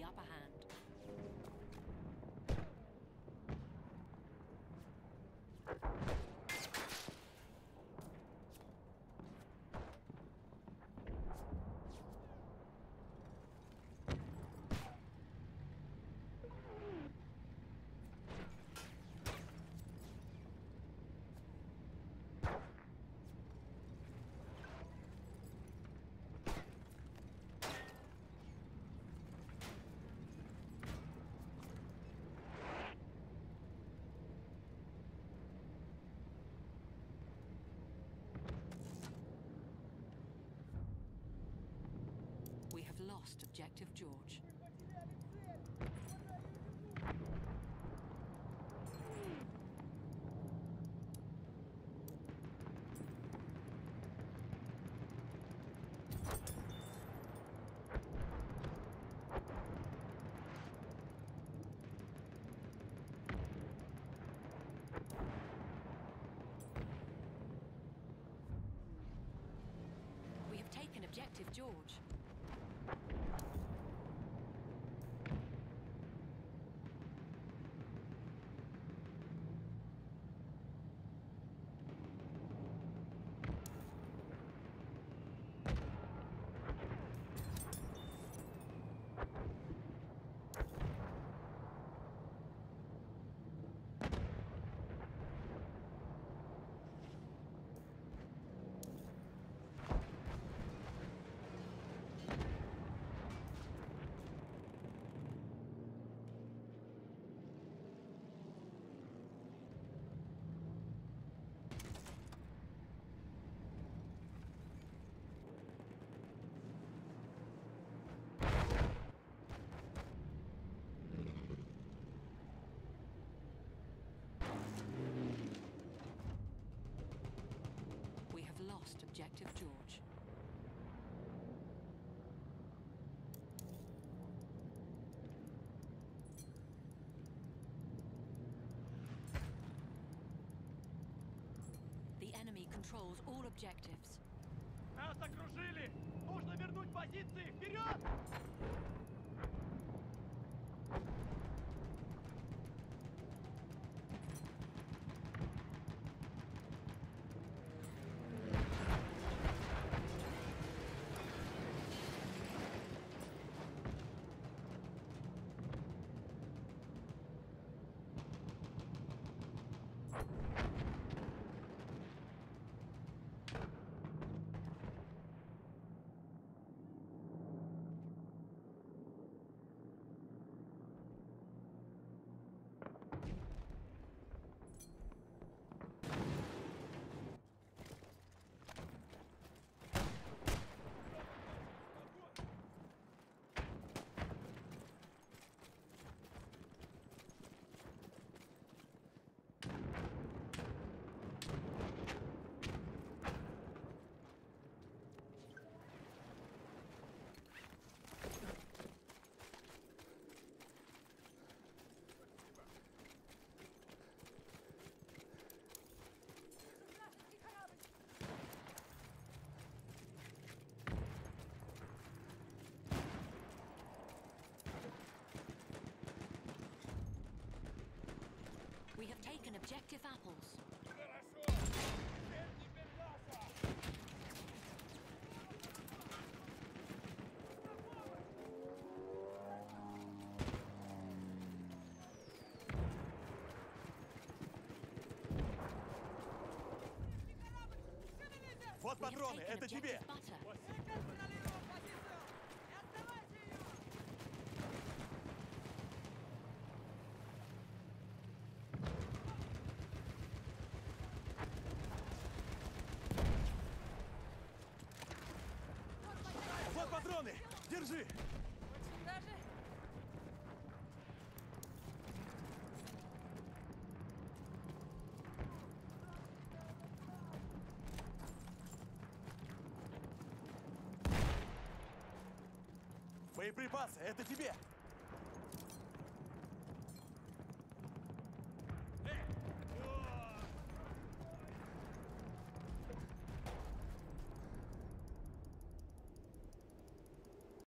the upper hand. Lost Objective George. We have taken Objective George. We have lost Objective George. The enemy controls all objectives. Нас окружили! Нужно вернуть позиции! Вперед! taken Objective Apples. Хорошо! Теперь теперь наша! Вот We have патроны, taken это тебе! Objective Butter. Держи! Очень даже... Боеприпасы, это тебе!